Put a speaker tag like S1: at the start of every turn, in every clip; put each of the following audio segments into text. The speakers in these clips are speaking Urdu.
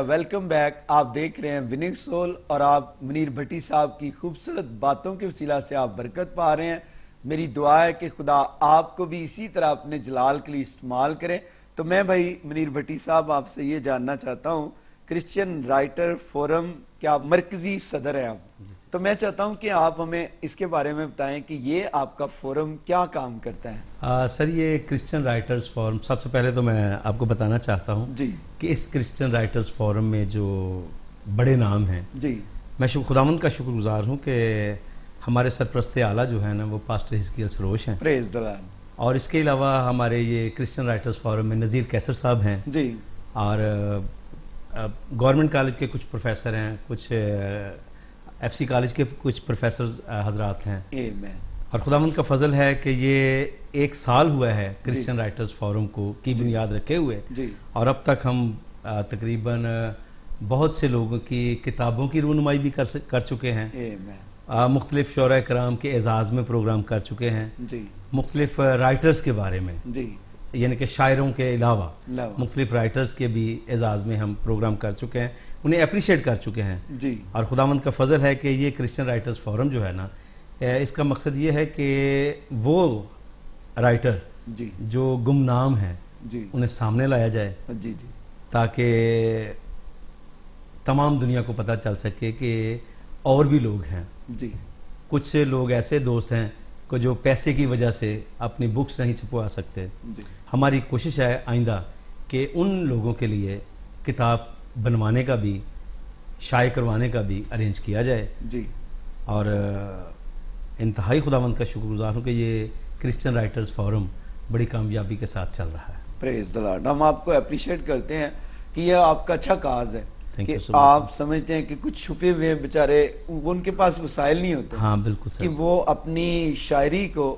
S1: ویلکم بیک، آپ دیکھ رہے ہیں وننگ سول اور آپ منیر بھٹی صاحب کی خوبصورت باتوں کے وسیلہ سے آپ برکت پا رہے ہیں۔ میری دعا ہے کہ خدا آپ کو بھی اسی طرح اپنے جلال کے لیے استعمال کرے۔ تو میں بھائی منیر بھٹی صاحب، آپ سے یہ جاننا چاہتا ہوں، کرسچن رائٹر فورم کیا آپ مرکزی صدر ہیں آپ؟
S2: جی
S1: تو میں چاہتا ہوں کہ آپ ہمیں اس کے بارے میں بتائیں کہ یہ آپ کا فورم کیا کام کرتا ہے۔
S2: سر یہ کرسچن رائٹرز فورم سب سے پہلے تو میں آپ کو بتانا چاہتا ہوں
S1: جی۔
S2: کہ اس کرسچن رائٹرز فورم میں جو بڑے نام ہیں
S1: جی۔
S2: میں خداوند کا شکر گزار ہوں کہ ہمارے سرپرست اعلیٰ جو ہیں نا وہ پاسٹر ہسکیل سروش ہیں۔
S1: پریز
S2: اور اس کے علاوہ ہمارے یہ کرسچن رائٹرز فورم میں نذیر کیسر صاحب ہیں۔
S1: جی۔
S2: اور گورنمنٹ کالج کے کچھ پروفیسر ہیں کچھ ایف سی کالج کے کچھ پروفیسر حضرات ہیں۔
S1: ایمین
S2: اور خداوند کا فضل ہے کہ یہ ایک سال ہوا ہے کرسچن رائٹرز فورم کو کی بنیاد رکھے ہوئے۔
S1: جی۔
S2: اور اب تک ہم تقریباً بہت سے لوگوں کی کتابوں کی رونمائی بھی کر چکے ہیں۔ آ، مختلف شعراء کرام کے اعزاز میں پروگرام کر چکے ہیں۔
S1: جی۔
S2: مختلف رائٹرز کے بارے میں۔
S1: جی۔
S2: یعنی کہ شاعروں کے علاوہ مختلف رائٹرز کے بھی اعزاز میں ہم پروگرام کر چکے ہیں انہیں اپریشیٹ کر چکے ہیں۔
S1: جی۔
S2: اور خداوند کا فضل ہے کہ یہ کرسچن رائٹرز فورم جو ہے نا اس کا مقصد یہ ہے کہ وہ رائٹر
S1: جی۔
S2: جو گمنام ہیں
S1: جی۔
S2: انہیں سامنے لایا جائے۔
S1: جی جی۔
S2: تاکہ تمام دنیا کو پتہ چل سکے کہ اور بھی لوگ ہیں۔
S1: جی۔
S2: کچھ لوگ ایسے دوست ہیں کہ جو پیسے کی وجہ سے اپنی بکس نہیں چھپوا سکتے۔
S1: جی۔
S2: ہماری کوشش ہے آئندہ کہ ان لوگوں کے لیے کتاب بنوانے کا بھی شائع کروانے کا بھی ارینج کیا جائے۔
S1: جی۔
S2: اور انتہائی خداوند کا شکر گزار ہوں کہ یہ کرسچن رائٹرز فورم بڑی کامیابی کے ساتھ چل رہا ہے۔
S1: پریز ہم آپ کو اپریشیٹ کرتے ہیں کہ یہ آپ کا اچھا کاز ہے۔ کہ آپ سمجھتے ہیں کہ کچھ چھپے ہوئے بیچارے ان کے پاس وسائل نہیں ہوتے۔
S2: ہاں بالکل
S1: کہ وہ اپنی شاعری کو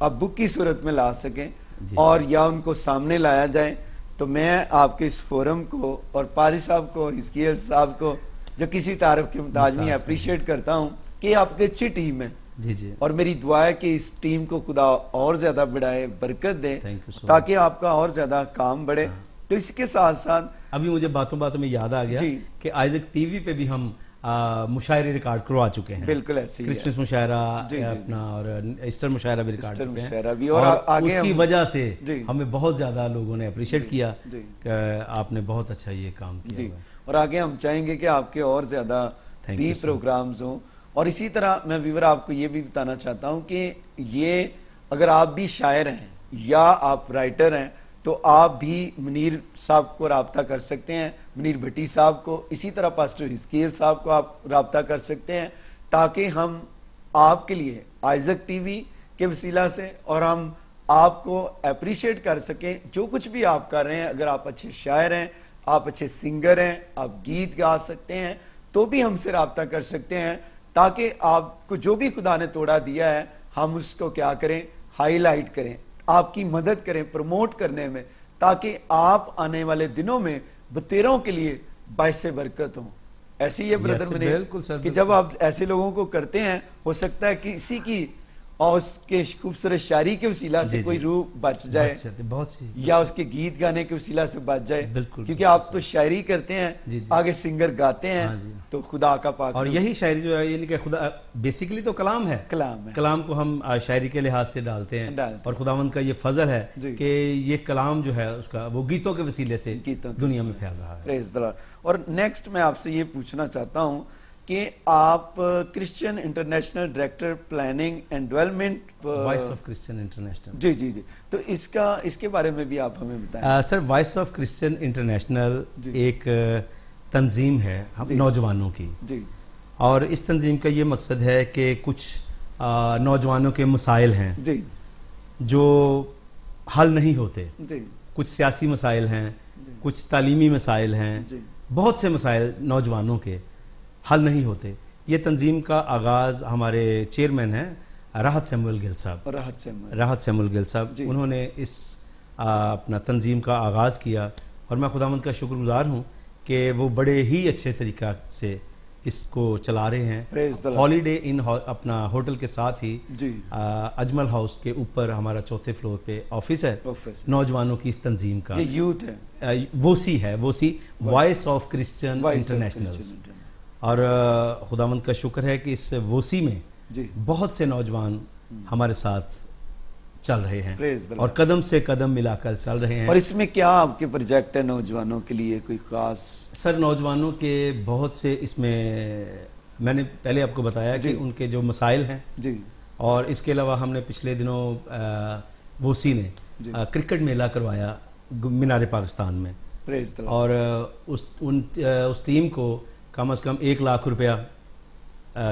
S1: اب بک کی صورت میں لا سکیں
S2: جی،
S1: اور یا ان کو سامنے لایا جائے۔ تو میں آپ کے اس فورم کو اور پاری صاحب کو اسکیل صاحب کو جو کسی تعارف کے محتاج نہیں اپریشیٹ کرتا ہوں کہ آپ کی اچھی ٹیم ہے۔
S2: جی جی۔
S1: اور میری دعا ہے کہ اس ٹیم کو خدا اور زیادہ بڑھائے برکت دے تاکہ آپ کا اور زیادہ کام بڑھے۔ تو اس کے ساتھ ساتھ
S2: ابھی مجھے باتوں باتوں میں یاد آ گیا
S1: جی۔
S2: کہ آئزک ٹی وی پہ بھی ہم مشاعرے ریکارڈ کروا چکے ہیں
S1: بالکل ایسے
S2: کرسمس مشاعرہ
S1: جی، جی،
S2: اپنا اور ایسٹر مشاعرہ بھی ریکارڈ چکے ہیں
S1: اور
S2: اس کی وجہ سے۔ ہمیں بہت زیادہ لوگوں نے اپریشیٹ کیا۔ کہ آپ نے بہت اچھا یہ کام کیا۔
S1: اور آگے ہم چاہیں گے کہ آپ کے اور زیادہ بھی پروگرامز ہوں اور اسی طرح میں ویور آپ کو یہ بھی بتانا چاہتا ہوں کہ یہ اگر آپ بھی شاعر ہیں یا آپ رائٹر ہیں تو آپ بھی منیر صاحب کو رابطہ کر سکتے ہیں، منیر بھٹی صاحب کو، اسی طرح پاسٹر ہسکیل صاحب کو آپ رابطہ کر سکتے ہیں تاکہ ہم آپ کے لیے، آئزک ٹی وی کے وسیلہ سے اور ہم آپ کو اپریشیٹ کر سکیں۔ جو کچھ بھی آپ کر رہے ہیں، اگر آپ اچھے شاعر ہیں، آپ اچھے سنگر ہیں، آپ گیت گا سکتے ہیں، تو بھی ہم سے رابطہ کر سکتے ہیں تاکہ آپ کو جو بھی خدا نے توڑا دیا ہے، ہم اس کو کیا کریں؟ ہائی لائٹ کریں۔ آپ کی مدد کریں پروموٹ کرنے میں تاکہ آپ آنے والے دنوں میں بتیروں کے لیے باعث برکت ہوں ہے
S2: Yes,
S1: بردر
S2: sir,
S1: کہ. جب آپ ایسے لوگوں کو کرتے ہیں ہو سکتا ہے کہ اسی کی اور اس کے خوبصورت شاعری کے وسیلہ سے
S2: جی،
S1: کوئی
S2: جی۔
S1: روح بچ جائے
S2: بہت سی
S1: یا اس کے گیت گانے کے وسیلہ سے بچ جائے
S2: بالکل،
S1: کیونکہ آپ تو شاعری کرتے ہیں
S2: جی،۔
S1: آگے سنگر گاتے ہیں
S2: ہاں۔
S1: تو خدا کا پاک
S2: اور یہی شاعری جو ہے یعنی کہ خدا بیسیکلی تو کلام ہے
S1: کلام ہے
S2: کلام کو ہم شاعری کے لحاظ سے ڈالتے ہیں۔ اور خداوند کا یہ فضل ہے۔ کہ یہ کلام جو ہے اس کا وہ گیتوں کے وسیلے سے دنیا میں پھیل رہا ہے
S1: اور نیکسٹ میں آپ سے یہ پوچھنا چاہتا ہوں کہ آپ Christian International director planning and development
S2: Voice of Christian International
S1: جی جی جی۔ تو اس کا اس کے بارے میں بھی آپ ہمیں بتائیں۔
S2: Sir Voice of Christian International
S1: جی۔
S2: ایک تنظیم ہے
S1: جی۔
S2: نوجوانوں کی۔
S1: جی۔
S2: اور اس تنظیم کا یہ مقصد ہے کہ کچھ نوجوانوں کے مسائل ہیں
S1: جی۔
S2: جو حل نہیں ہوتے۔
S1: جی۔
S2: کچھ سیاسی مسائل ہیں کچھ تعلیمی مسائل ہیں۔
S1: جی۔
S2: بہت سے مسائل نوجوانوں کے۔ حل نہیں ہوتے۔ یہ تنظیم کا آغاز ہمارے چیئرمین ہیں راحت سیمول گل صاحب۔
S1: راحت
S2: سیمول۔ گل صاحب۔
S1: جی۔
S2: انہوں نے اس اپنا تنظیم کا آغاز کیا۔ اور میں خداوند کا شکر گزار ہوں کہ وہ بڑے ہی اچھے طریقہ سے اس کو چلا رہے ہیں. ہالیڈے ان اپنا ہوٹل کے ساتھ ہی
S1: جی۔
S2: اجمل ہاؤس کے اوپر ہمارا چوتھے فلور پہ آفس ہے۔ نوجوانوں کی اس تنظیم کا۔
S1: یوتھ ہے۔
S2: ووسی ہے VOCI Voice of Christian International اور خداوند کا شکر ہے کہ اس ووسی میں
S1: جی
S2: بہت سے نوجوان ہمارے ساتھ چل رہے ہیں. اور قدم سے قدم ملا کر چل رہے ہیں
S1: اور اس میں کیا آپ کے پروجیکٹ ہے نوجوانوں کے لیے کوئی خاص
S2: سر نوجوانوں کے بہت سے اس میں میں نے پہلے آپ کو بتایا کہ
S1: جی.
S2: ان کے جو مسائل ہیں
S1: جی
S2: اور اس کے علاوہ ہم نے پچھلے دنوں ووسی نے
S1: جی.
S2: کرکٹ میلہ کروایا مینار پاکستان میں. اور اس ان اس ٹیم کو کم از کم ایک لاکھ روپیہ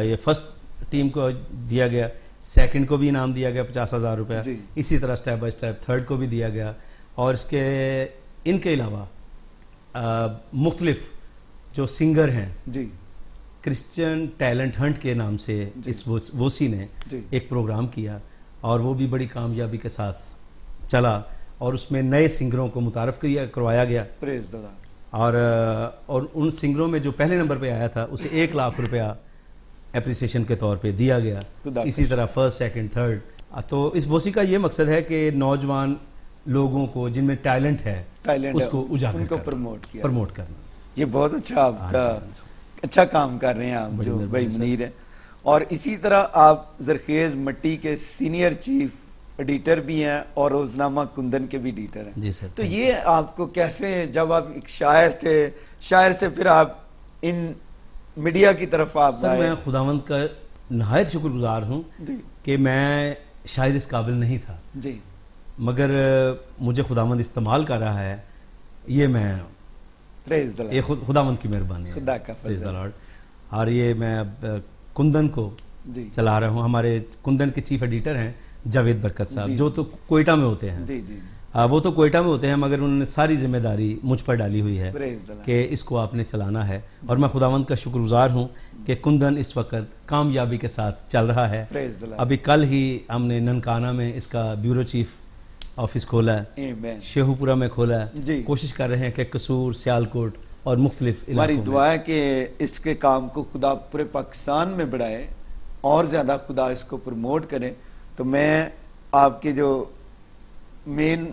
S2: یہ فرسٹ ٹیم کو دیا گیا سیکنڈ کو بھی انعام دیا گیا پچاس ہزار روپیہ
S1: جی.
S2: اسی طرح سٹیپ بائی سٹیپ تھرڈ کو بھی دیا گیا اور اس کے ان کے علاوہ مختلف جو سنگر ہیں
S1: جی
S2: کرسچن ٹیلنٹ ہنٹ کے نام سے
S1: جی.
S2: اس ووس- ووسی نے
S1: جی
S2: ایک پروگرام کیا اور وہ بھی بڑی کامیابی کے ساتھ چلا اور اس میں نئے سنگروں کو متعارف کروایا گیا. اور اور ان سنگروں میں جو پہلے نمبر پہ آیا تھا اسے ایک لاکھ روپیہ اپریسیشن کے طور پہ دیا گیا۔ اسی طرح فرسٹ سیکنڈ تھرڈ تو اس ووسی کا یہ مقصد ہے کہ نوجوان لوگوں کو جن میں ٹیلنٹ ہے اس کو اجاگر
S1: ان کو
S2: کرنا،
S1: پروموٹ کیا۔
S2: پروموٹ کرنا۔
S1: یہ بہت اچھا آپ
S2: ہاں
S1: کا
S2: جی، ہاں جی۔
S1: اچھا کام کر رہے ہیں آپ جو بھائی۔ منیر ہیں۔ اور اسی طرح آپ زرخیز مٹی کے سینئر چیف ایڈیٹر بھی ہیں اور روزنامہ کندن کے بھی ایڈیٹر ہیں۔
S2: جی سر
S1: تو یہ آپ کو کیسے جب آپ ایک شاعر تھے شاعر سے پھر آپ ان میڈیا کی طرف آپ
S2: سر میں خداوند کا نہایت شکر گزار ہوں
S1: جی۔
S2: کہ میں شاید اس قابل نہیں تھا۔
S1: جی۔
S2: مگر مجھے خداوند استعمال کر رہا ہے یہ میں یہ خداوند کی مہربانی ہے۔
S1: خدا کا فضل.
S2: اور یہ میں کندن کو
S1: جی۔
S2: چلا رہا ہوں۔ ہمارے کندن کے چیف ایڈیٹر ہیں۔ جاوید برکت
S1: جی۔
S2: صاحب جو تو کوئٹہ میں ہوتے ہیں۔
S1: جی جی۔
S2: وہ تو کوئٹہ میں ہوتے ہیں مگر انہوں نے ساری ذمہ داری مجھ پر ڈالی ہوئی ہے. کہ اس کو آپ نے چلانا ہے۔ اور میں خداوند کا شکر گزار ہوں کہ کندن اس وقت کامیابی کے ساتھ چل رہا ہے. ابھی کل ہی ہم نے ننکانہ میں اس کا بیورو چیف آفس کھولا ہے. شیہو پورہ میں کھولا ہے۔
S1: جی۔
S2: کوشش کر رہے ہیں کہ قصور سیالکوٹ اور مختلف
S1: ہماری دعا ہے کہ اس کے کام کو خدا پورے پاکستان میں بڑھائے اور زیادہ خدا اس کو پروموٹ کرے۔ تو میں آپ کے جو مین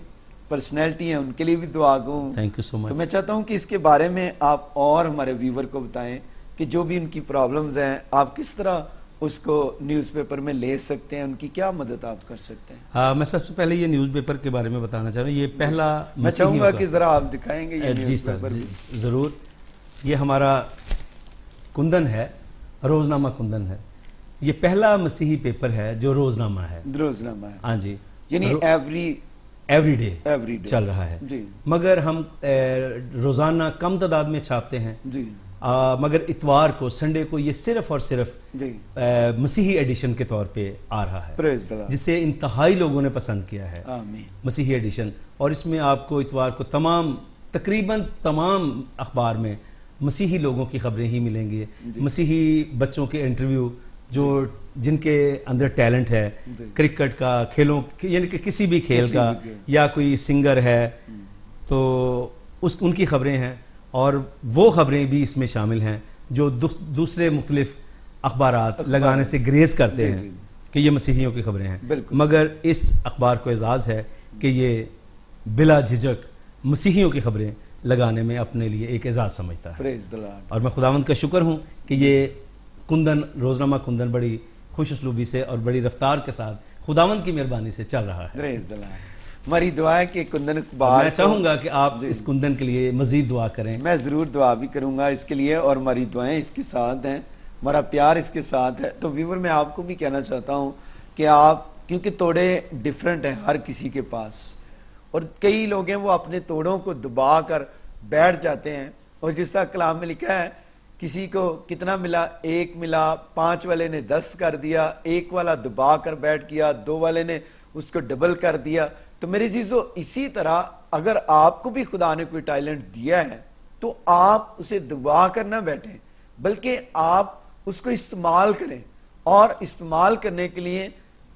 S1: پرسنالٹی ہیں ان کے لیے بھی دعا گوں
S2: تھینک یو سو
S1: تو
S2: مچ
S1: میں چاہتا ہوں کہ اس کے بارے میں آپ اور ہمارے ویور کو بتائیں کہ جو بھی ان کی پرابلمز ہیں آپ کس طرح اس کو نیوز پیپر میں لے سکتے ہیں؟ ان کی کیا مدد آپ کر سکتے ہیں؟
S2: میں سب سے پہلے یہ نیوز پیپر کے بارے میں بتانا چاہ رہا ہوں۔ یہ پہلا
S1: میں چاہوں گا کہ ذرا آپ دکھائیں گے یہ
S2: جی سر جی، ضرور۔ یہ ہمارا کندن ہے روزنامہ کندن ہے۔ یہ پہلا مسیحی پیپر ہے جو روزنامہ ہے۔
S1: روزنامہ ہے۔
S2: ہاں جی۔
S1: یعنی every
S2: every day
S1: every day
S2: چل رہا ہے۔
S1: جی۔
S2: مگر ہم روزانہ کم تعداد میں چھاپتے ہیں۔
S1: جی۔
S2: مگر اتوار کو سنڈے کو یہ صرف اور صرف
S1: جی۔
S2: مسیحی ایڈیشن کے طور پہ آ رہا ہے۔ جسے انتہائی لوگوں نے پسند کیا ہے۔ مسیحی ایڈیشن۔ اور اس میں آپ کو اتوار کو تمام تقریباً تمام اخبار میں مسیحی لوگوں کی خبریں ہی ملیں گی۔
S1: جی۔
S2: مسیحی بچوں کے انٹرویو جو جن کے اندر ٹیلنٹ ہے
S1: جی۔
S2: کرکٹ کا کھیلوں یعنی کہ کسی بھی کھیل کا۔ یا کوئی سنگر ہے تو اس ان کی خبریں ہیں اور وہ خبریں بھی اس میں شامل ہیں جو دو- دوسرے مختلف اخبارات
S1: اخبار۔
S2: لگانے سے گریز کرتے
S1: جی،
S2: ہیں
S1: جی۔
S2: کہ یہ مسیحیوں کی خبریں ہیں مگر اس اخبار کو اعزاز ہے کہ یہ بلا جھجک مسیحیوں کی خبریں لگانے میں اپنے لیے ایک اعزاز سمجھتا ہے اور میں خداوند کا شکر ہوں کہ یہ کندن روزنامہ کندن بڑی خوش اسلوبی سے اور بڑی رفتار کے ساتھ خداوند کی مہربانی سے چل رہا ہے۔
S1: ہماری دعا ہے کہ کندن
S2: میں چاہوں گا کہ آپ
S1: جی۔
S2: اس کندن کے لیے مزید دعا کریں۔
S1: میں ضرور دعا بھی کروں گا اس کے لیے اور ہماری دعائیں اس کے ساتھ ہیں۔ ہمارا پیار اس کے ساتھ ہے۔ تو ویور میں آپ کو بھی کہنا چاہتا ہوں کہ آپ کیونکہ توڑے ڈیفرنٹ ہیں ہر کسی کے پاس اور کئی لوگ ہیں وہ اپنے توڑوں کو دبا کر بیٹھ جاتے ہیں۔ اور جس طرح کلام میں لکھا ہے کسی کو کتنا ملا؟ ایک ملا، پانچ والے نے دس کر دیا، ایک والا دبا کر بیٹھ گیا، دو والے نے اس کو ڈبل کر دیا۔ تو میری چیزوں اسی طرح اگر آپ کو بھی خدا نے کوئی ٹیلنٹ دیا ہے، تو آپ اسے دبا کر نہ بیٹھیں، بلکہ آپ اس کو استعمال کریں۔ اور استعمال کرنے کے لیے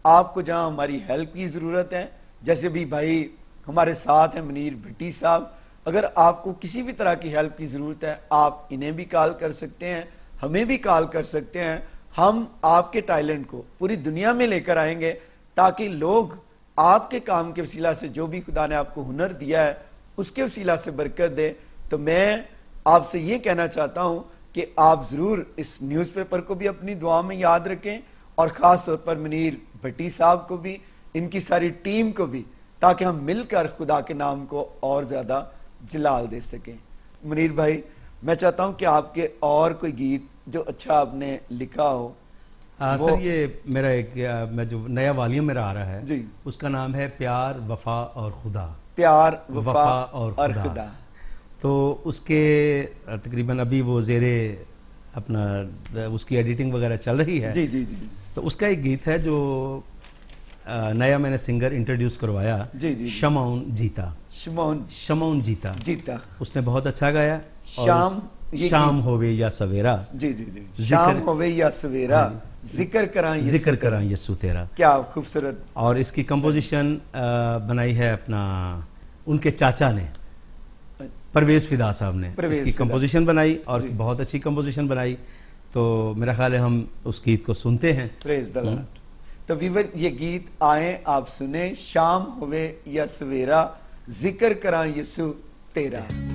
S1: آپ کو جہاں ہماری ہیلپ کی ضرورت ہے، جیسے بھی بھائی ہمارے ساتھ ہیں، منیر بھٹی صاحب اگر آپ کو کسی بھی طرح کی ہیلپ کی ضرورت ہے، آپ انہیں بھی کال کر سکتے ہیں،
S3: ہمیں بھی کال کر سکتے ہیں۔ ہم آپ کے ٹائلنٹ کو پوری دنیا میں لے کر آئیں گے تاکہ لوگ آپ کے کام کے وسیلہ سے جو بھی خدا نے آپ کو ہنر دیا ہے، اس کے وسیلہ سے برکت دے۔ تو میں آپ سے یہ کہنا چاہتا ہوں کہ آپ ضرور اس نیوز پیپر کو بھی اپنی دعا میں یاد رکھیں اور خاص طور پر منیر بھٹی صاحب کو بھی، ان کی ساری ٹیم کو بھی، تاکہ ہم مل کر خدا کے نام کو اور زیادہ جلال دے سکیں۔ منیر بھائی میں چاہتا ہوں کہ آپ کے اور کوئی گیت جو اچھا آپ نے لکھا ہو۔
S2: سر یہ میرا ایک میں جو نیا والیوم میرا آ رہا ہے
S3: جی۔
S2: اس کا نام ہے پیار وفا اور خدا۔
S3: پیار وفا اور خدا۔
S2: تو اس کے تقریباً ابھی وہ زیر اپنا اس کی ایڈیٹنگ وغیرہ چل رہی ہے۔
S3: جی جی جی۔
S2: تو اس کا ایک گیت ہے جو نیا میں نے سنگر انٹروڈیوس کروایا
S3: جی، جی، جی۔
S2: شمعون جیتا۔
S3: شمون
S2: شمعون جیتا۔
S3: جیتا۔
S2: اس نے بہت اچھا گایا۔
S3: شام
S2: شام ہووے یا سویرا۔
S3: جی جی جی۔ شام ہوئے یا سویرا۔
S2: ہاں
S3: ذکر کرائیں
S2: ذکر کرا یسو تیرا۔
S3: کیا خوبصورت۔
S2: اور اس کی کمپوزیشن بنائی ہے اپنا ان کے چاچا نے۔ پرویز فدا صاحب نے۔ اس کی۔ کمپوزیشن بنائی اور۔ بہت اچھی کمپوزیشن بنائی۔ تو میرا خیال ہے ہم اس گیت کو سنتے ہیں۔
S3: پریز لارڈ تو ویور یہ گیت آئیں، آپ سنیں، شام ہوئے یا سویرا، ذکر کرائیں یسو تیرا۔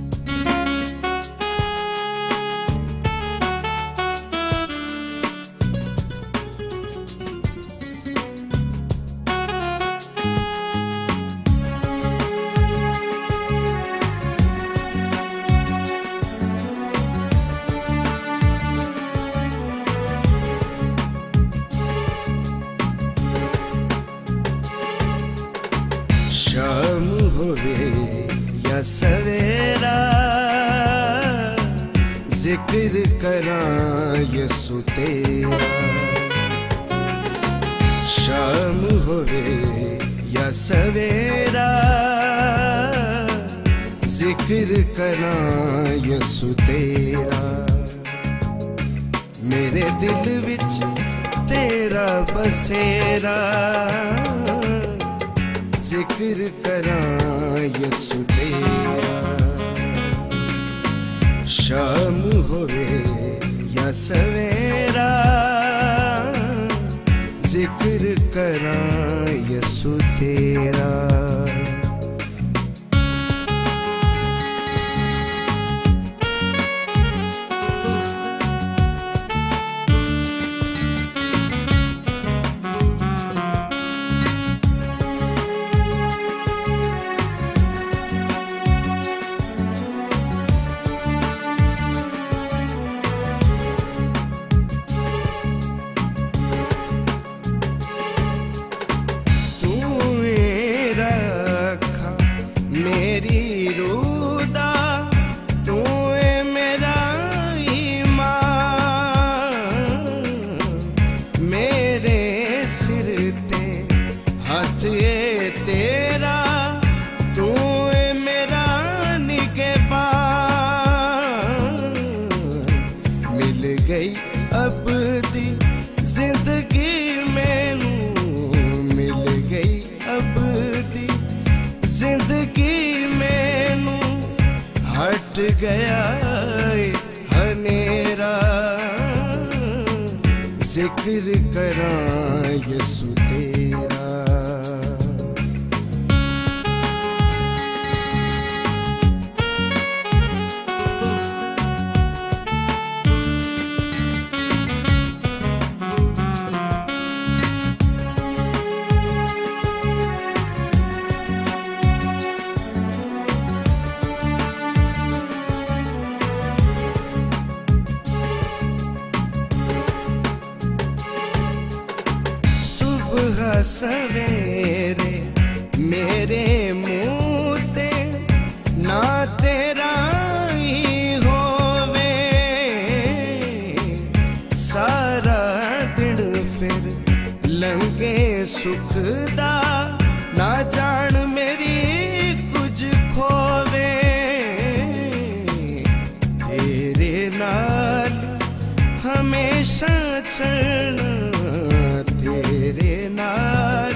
S3: ہمیشہ چلنا تیرے نال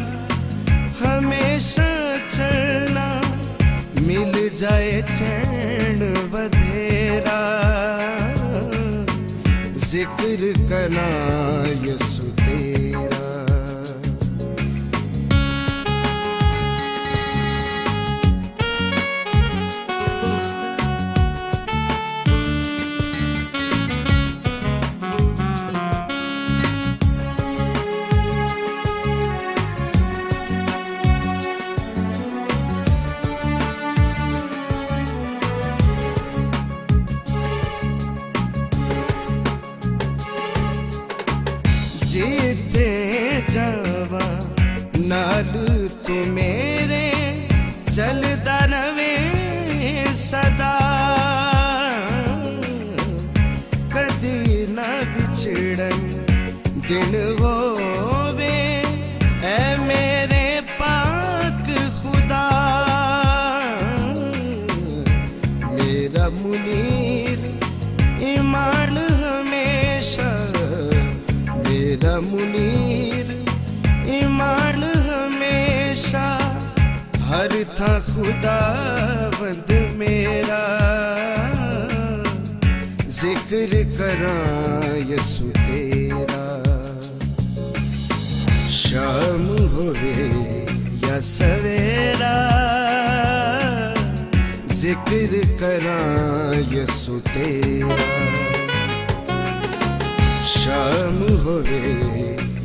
S3: ہمیشہ چلنا مل جائے چین بدھیرا ذکر کرنا یس
S4: شام ہوئے یا سویرا، ذکر کراں یسو تیرا شام ہوئے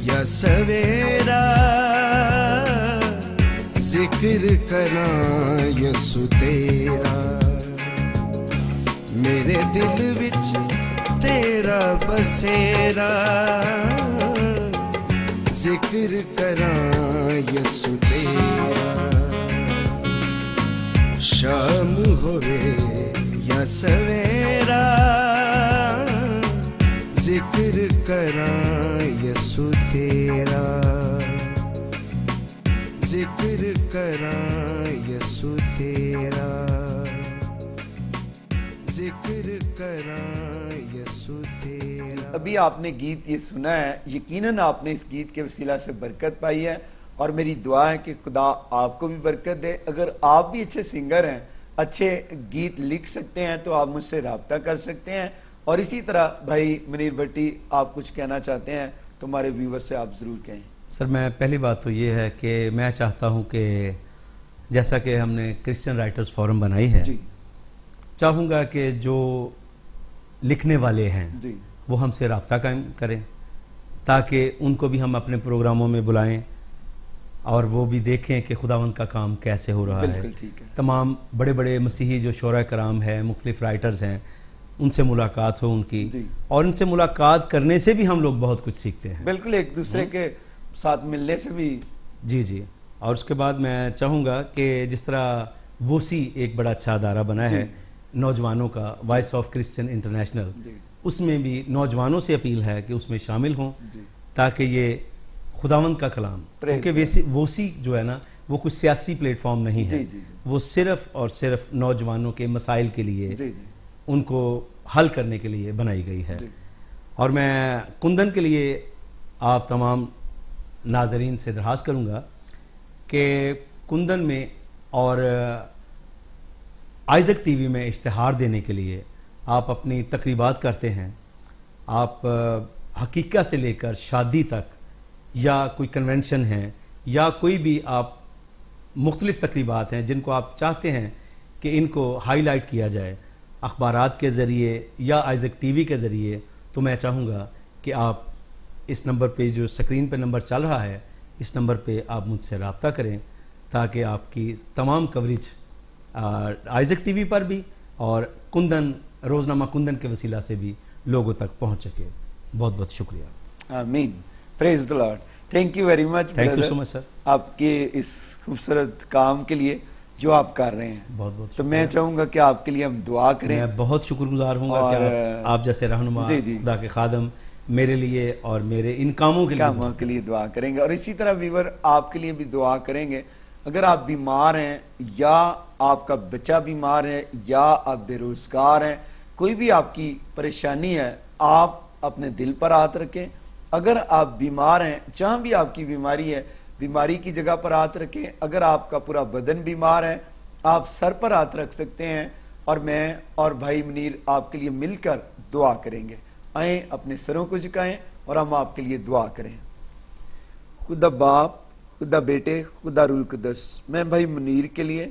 S4: یا سویرا، ذکر کرا یسو تیرا میرے دل بچ تیرا بسیرا۔ ذکر کراں یسو تیرا شام ہوئے یا سویرا ذکر کراں یسو تیرا ذکر کراں یسو تیرا ذکر کراں یسو تیرا
S3: ابھی آپ نے گیت یہ سنا ہے یقیناً آپ نے اس گیت کے وسیلہ سے برکت پائی ہے اور میری دعا ہے کہ خدا آپ کو بھی برکت دے۔ اگر
S1: آپ بھی اچھے سنگر ہیں اچھے گیت لکھ سکتے ہیں تو آپ مجھ سے رابطہ کر سکتے ہیں۔ اور اسی طرح بھائی منیر بھٹی آپ کچھ کہنا چاہتے ہیں؟ تو ہمارے ویور سے آپ ضرور کہیں۔ سر میں پہلی بات تو یہ ہے کہ میں چاہتا ہوں کہ جیسا کہ ہم نے کرسچن رائٹرز فورم بنائی ہے جی۔ چاہوں گا کہ جو
S2: لکھنے والے ہیں جی۔ وہ ہم سے رابطہ قائم کریں تاکہ ان کو بھی ہم اپنے پروگراموں میں بلائیں اور
S1: وہ
S2: بھی دیکھیں کہ خداون کا کام
S1: کیسے
S2: ہو رہا ہے۔ تمام بڑے بڑے مسیحی جو شعرا کرام ہیں مختلف رائٹرز ہیں ان سے ملاقات ہو ان کی۔ جی۔ اور ان سے ملاقات
S1: کرنے سے بھی
S2: ہم لوگ بہت کچھ سیکھتے ہیں۔ بالکل ایک دوسرے ہاں۔ کے ساتھ ملنے سے بھی۔
S1: جی
S2: جی۔ اور اس کے بعد میں چاہوں گا کہ جس طرح ووسی
S1: ایک بڑا اچھا ادارہ بنا ہے جی۔ نوجوانوں
S2: کا وائس آف کرسچن انٹرنیشنل اس میں بھی نوجوانوں سے اپیل ہے کہ اس میں شامل ہوں جی۔ تاکہ یہ خداوند کا کلام
S1: کیونکہ
S2: ووسی جو ہے نا وہ کوئی سیاسی پلیٹ فارم نہیں
S1: ہے۔
S2: جی، جی، وہ صرف اور
S1: صرف
S2: نوجوانوں کے مسائل کے لیے ان کو حل کرنے کے لیے بنائی
S1: گئی ہے۔ اور
S2: میں کندن کے لیے آپ تمام ناظرین سے درخواست
S1: کروں گا
S2: کہ کندن میں اور آئزک ٹی وی میں
S1: اشتہار
S2: دینے کے لیے آپ اپنی تقریبات کرتے ہیں، آپ حقیقہ سے لے کر شادی تک یا کوئی کنونشن ہیں یا کوئی بھی آپ مختلف تقریبات ہیں جن کو آپ چاہتے ہیں کہ ان کو ہائی لائٹ کیا جائے، اخبارات کے ذریعے یا آئزک ٹی وی کے ذریعے، تو میں چاہوں گا کہ آپ اس نمبر پہ جو سکرین پہ نمبر چل رہا ہے، اس نمبر پہ آپ مجھ سے رابطہ کریں تاکہ آپ کی تمام کوریج آئزک ٹی وی پر بھی اور کندن روزنامہ کندن کے وسیلہ سے بھی لوگوں تک پہنچ چکے بہت بہت شکریہ۔ آمین۔ پریز دلارڈ تینکی very much thank so much سر آپ
S1: کے اس خوبصورت کام کے لیے جو آپ
S2: کر رہے ہیں۔ بہت بہت
S1: شکریہ تو میں چاہوں گا کہ آپ کے لیے ہم دعا
S2: کریں۔ میں
S1: بہت شکر گزار ہوں گا کہ آپ جیسے رہنما
S2: جی، جی۔ خدا کے خادم
S1: میرے
S2: لیے اور میرے ان
S1: کاموں کے
S2: کاموں کے لیے دعا کریں گے۔ اور اسی طرح ویور آپ
S1: کے لیے بھی دعا کریں گے۔ اگر آپ بیمار ہیں یا آپ کا بچہ بیمار ہے یا آپ بے روزگار ہیں کوئی بھی آپ کی پریشانی ہے، آپ اپنے دل پر ہاتھ رکھیں۔ اگر آپ بیمار ہیں، جہاں بھی آپ کی بیماری ہے، بیماری کی جگہ پر ہاتھ رکھیں۔ اگر آپ کا پورا بدن بیمار ہے، آپ سر پر ہاتھ رکھ سکتے ہیں۔ اور میں اور بھائی منیر آپ کے لیے مل کر دعا کریں گے۔ آئیں، اپنے سروں کو جکائیں اور ہم آپ کے لیے دعا کریں۔ خدا باپ، خدا بیٹے، خدا رول قدس۔ میں بھائی منیر کے لیے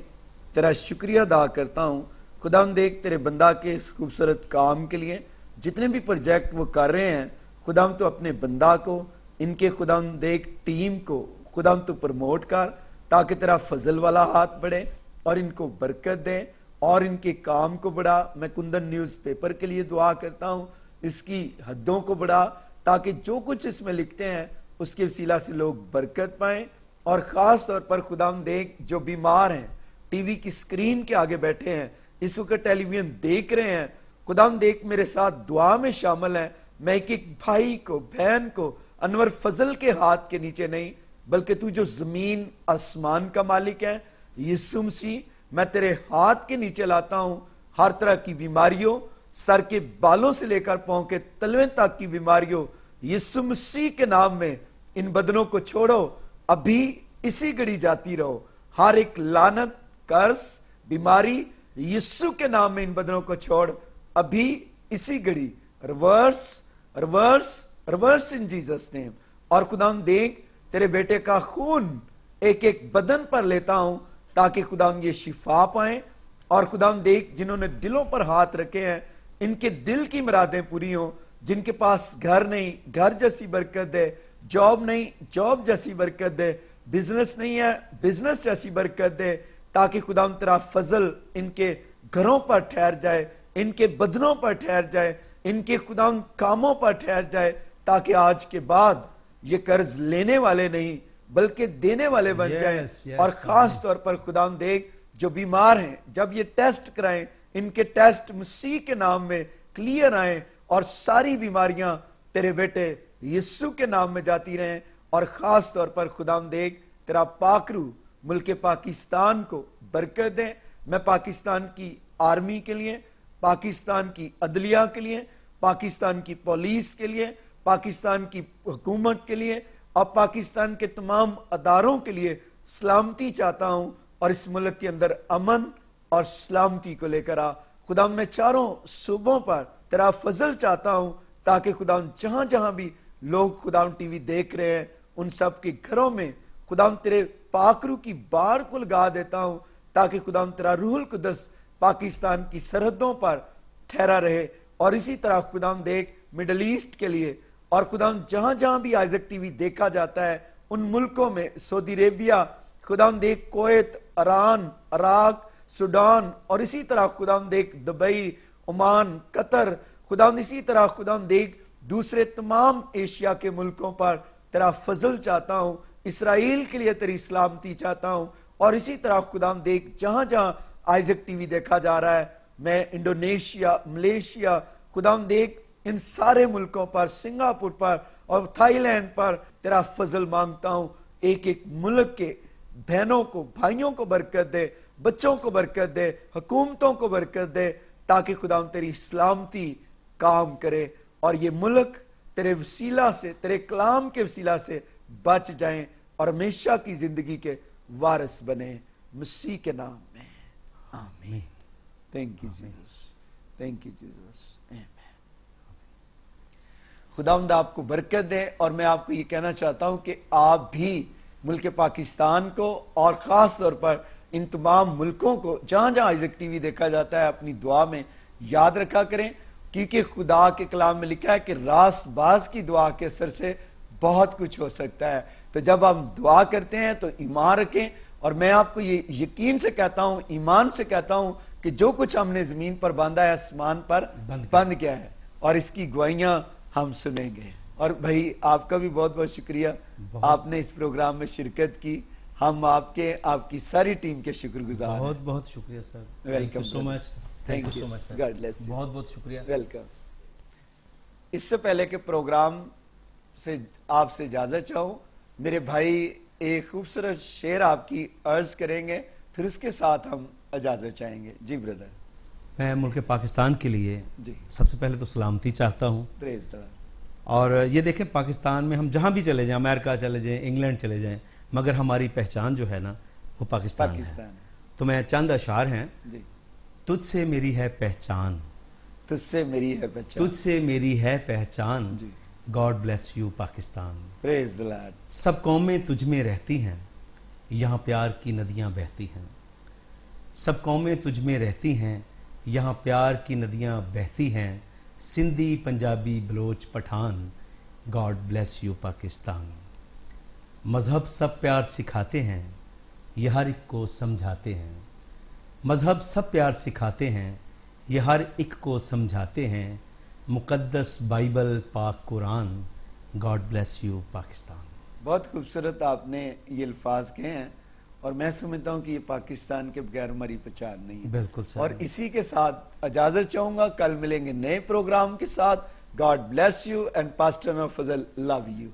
S1: تیرا شکریہ ادا کرتا ہوں۔ خدا ہم دیکھ تیرے بندہ کے اس خوبصورت کام کے لیے جتنے بھی پروجیکٹ وہ کر رہے ہیں خدا ہم تو اپنے بندہ کو، ان کے خدا ہم دیکھ ٹیم کو خدا ہم تو پرموٹ کر تاکہ تیرا فضل والا ہاتھ بڑھے اور ان کو برکت دے اور ان کے کام کو بڑھا۔ میں کندن نیوز پیپر کے لیے دعا کرتا ہوں، اس کی حدوں کو بڑھا تاکہ جو کچھ اس میں لکھتے ہیں، اس کے وسیلہ سے لوگ برکت پائیں اور خاص طور پر خدا ہم دیکھ جو بیمار ہیں، ٹی وی کی سکرین کے آگے بیٹھے ہیں اس وقت ٹیلی ویژن دیکھ رہے ہیں خدا ہم دیکھ میرے ساتھ دعا میں شامل ہیں۔ میں ایک ایک بھائی کو، بہن کو، انور فضل کے ہاتھ کے نیچے نہیں، بلکہ تو جو زمین، آسمان کا مالک ہے یسو مسیح، میں تیرے ہاتھ کے نیچے لاتا ہوں۔ ہر طرح کی بیماریوں، سر کے بالوں سے لے کر پاؤں کے تلویں تک کی بیماریوں یسو مسیح کے نام میں ان بدنوں کو چھوڑو۔ ابھی اسی گڑی جاتی رہو۔ ہر ایک لانت قرض، بیماری یسو کے نام میں ان بدنوں کو چھوڑ، ابھی اسی گڑی reverse reverse reverse in Jesus name اور خدا دیکھ، تیرے بیٹے کا خون ایک ایک بدن پر لیتا ہوں تاکہ خدا یہ شفا پائیں۔ اور خدا دیکھ، جنہوں نے دلوں پر ہاتھ رکھے ہیں، ان کے دل کی مرادیں پوری ہوں۔ جن کے پاس گھر نہیں، گھر جیسی برکت دے جاب نہیں، جاب جیسی برکت دے بزنس نہیں ہے بزنس جیسی برکت دے تاکہ خدا تیرا فضل ان کے گھروں پر ٹھہر جائے ان کے بدنوں پر ٹھہر جائے ان کے خدا کاموں پر ٹھہر جائے تاکہ آج کے بعد یہ قرض لینے والے نہیں بلکہ دینے والے بن
S2: Yes,
S1: جائیں۔
S2: yes,
S1: اور خاص طور پر خدا دیکھ جو بیمار ہیں جب یہ ٹیسٹ کرائیں ان کے ٹیسٹ مسیح کے نام میں کلیئر آئیں اور ساری بیماریاں تیرے بیٹے یسو کے نام میں جاتی رہیں۔ اور خاص طور پر خدا دیکھ تیرا پاکرو ملک پاکستان کو برکت دیں۔ میں پاکستان کی آرمی کے لیے، پاکستان کی عدلیہ کے لیے، پاکستان کی پولیس کے لیے، پاکستان کی حکومت کے لیے۔ اور پاکستان کے تمام اداروں کے لیے سلامتی چاہتا ہوں اور اس ملک کے اندر امن اور سلامتی کو لے کر آ۔ خدا میں چاروں صوبوں پر تیرا فضل چاہتا ہوں تاکہ خدا جہاں جہاں بھی لوگ خدا ٹی وی دیکھ رہے ہیں، ان سب کے گھروں میں خدا تیرے پاکرو کی بار کو لگا دیتا ہوں تاکہ خدا تیرا روح القدس پاکستان کی سرحدوں پر ٹھہرا رہے اور اسی طرح خدا دیکھ مڈل ایسٹ کے لیے اور خدا جہاں جہاں بھی آئزک ٹی وی دیکھا جاتا ہے، ان ملکوں میں، سعودی عربیہ خدا دیکھ کویت اران عراق، سوڈان اور اسی طرح خدا دیکھ دبئی، عمان، قطر خدا اسی طرح خدا دیکھ دوسرے تمام ایشیا کے ملکوں پر تیرا فضل چاہتا ہوں اسرائیل کے لیے تیری سلامتی چاہتا ہوں۔ اور اسی طرح خدا دیکھ، جہاں جہاں آئزک ٹی وی دیکھا جا رہا ہے، میں انڈونیشیا، ملیشیا خدا دیکھ، ان سارے ملکوں پر، سنگاپور پر اور تھائی لینڈ پر تیرا فضل مانگتا ہوں۔ ایک ایک ملک کے بہنوں کو، بھائیوں کو برکت دے، بچوں کو برکت دے، حکومتوں کو برکت دے، تاکہ خدا تیری سلامتی کام کرے۔ اور یہ ملک تیرے وسیلہ سے، تیرے کلام کے وسیلہ سے بچ جائیں اور ہمیشہ کی زندگی کے وارث بنے۔ مسیح کے نام میں۔ آمین۔ Thank you Jesus thank you Jesus خدا آپ کو برکت دے اور میں آپ کو یہ کہنا چاہتا ہوں کہ آپ بھی ملک پاکستان کو اور خاص طور پر ان تمام ملکوں کو جہاں جہاں آئزک ٹی وی دیکھا جاتا ہے اپنی دعا میں یاد رکھا کریں کیونکہ خدا کے کلام میں لکھا ہے کہ راست باز کی دعا کے اثر سے بہت کچھ ہو سکتا ہے۔ تو جب ہم دعا کرتے ہیں تو ایمان رکھیں۔ اور میں آپ کو یہ یقین سے کہتا ہوں ایمان سے کہتا ہوں کہ جو کچھ ہم نے زمین پر باندھا ہے آسمان پر بند کیا۔ ہے۔ اور اس کی گوائیاں ہم سنیں گے۔ اور بھائی آپ کا بھی بہت بہت شکریہ۔ آپ نے اس پروگرام میں شرکت کی۔ ہم آپ کے آپ کی ساری ٹیم کے شکر گزار
S2: بہت بہت شکریہ sir. Welcome so much thank you so much sir بہت بہت شکریہ۔
S1: ویلکم اس سے پہلے کے پروگرام سے آپ سے اجازت چاہوں میرے بھائی ایک خوبصورت شعر آپ کی عرض کریں گے پھر اس کے ساتھ ہم اجازت چاہیں گے۔ جی بردر
S2: میں ملک پاکستان کے لیے
S1: جی۔
S2: سب سے پہلے تو سلامتی چاہتا ہوں۔ اور یہ دیکھیں پاکستان میں ہم جہاں بھی چلے جائیں امریکہ چلے جائیں انگلینڈ چلے جائیں مگر ہماری پہچان جو ہے نا وہ پاکستان ہے۔ تو میں چند اشعار ہیں۔
S1: جی۔
S2: تجھ سے میری ہے پہچان۔
S1: تجھ سے میری ہے پہچان۔
S2: تجھ سے میری ہے پہچان۔
S1: جی۔
S2: God bless you Pakistan
S1: praise the Lord.
S2: سب قومیں تجھ میں رہتی ہیں یہاں پیار کی ندیاں بہتی ہیں۔ سب قومیں تجھ میں رہتی ہیں یہاں پیار کی ندیاں بہتی ہیں۔ Sindhi Punjabi Baloch Pathan God bless you Pakistan مذہب سب پیار سکھاتے ہیں یہ ہر ایک کو سمجھاتے ہیں۔ مذہب سب پیار سکھاتے ہیں یہ ہر ایک کو سمجھاتے ہیں۔ مقدس بائبل پاک Quran God bless you Pakistan.
S1: بہت خوبصورت آپ نے یہ الفاظ کہے ہیں اور میں سمجھتا ہوں کہ یہ پاکستان کے بغیر ہماری پہچان نہیں ہے۔
S2: بالکل سر۔
S1: اور اسی کے ساتھ اجازت چاہوں گا کل ملیں گے نئے پروگرام کے ساتھ۔ God bless you and pastor Fazal love you.